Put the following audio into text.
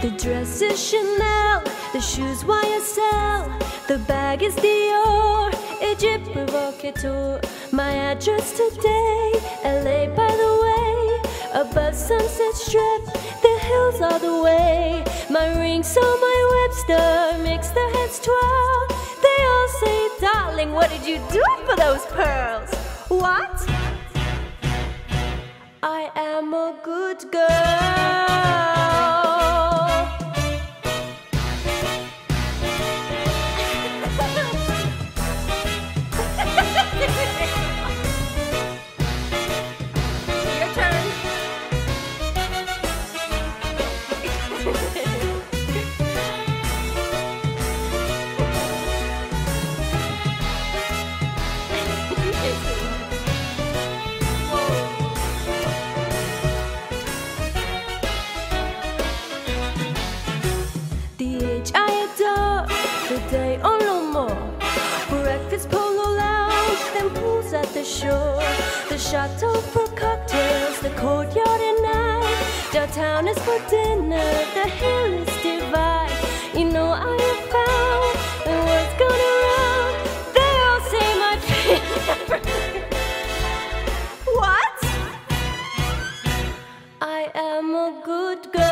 The dress is Chanel, the shoes YSL, the bag is Dior, Agent Provocateur. My address today, LA by the way, above Sunset Strip, the hills all the way. My rings on my Webster makes their heads twirl. They all say, darling, what did you do for those pearls? What? I am a good girl. The age I adore, the day on no more. Breakfast polo lounge, then pools at the shore. The chateau for cocktails, the courtyard at night. Downtown is for dinner, good girl.